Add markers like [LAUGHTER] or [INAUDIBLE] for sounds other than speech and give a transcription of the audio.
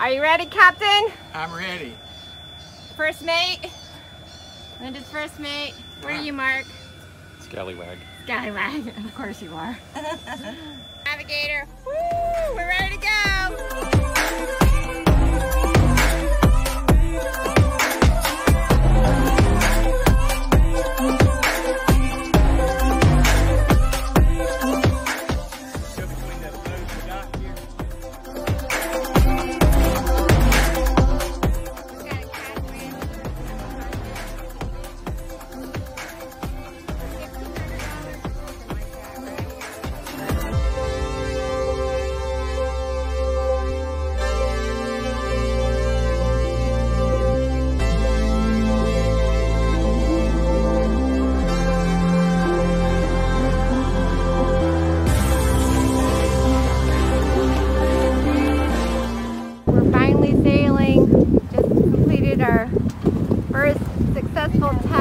Are you ready, Captain? I'm ready. First mate. Linda's first mate. Where are you, Mark? Scallywag. Scallywag, [LAUGHS] of course you are. [LAUGHS] Navigator. Woo! We're ready to go! successful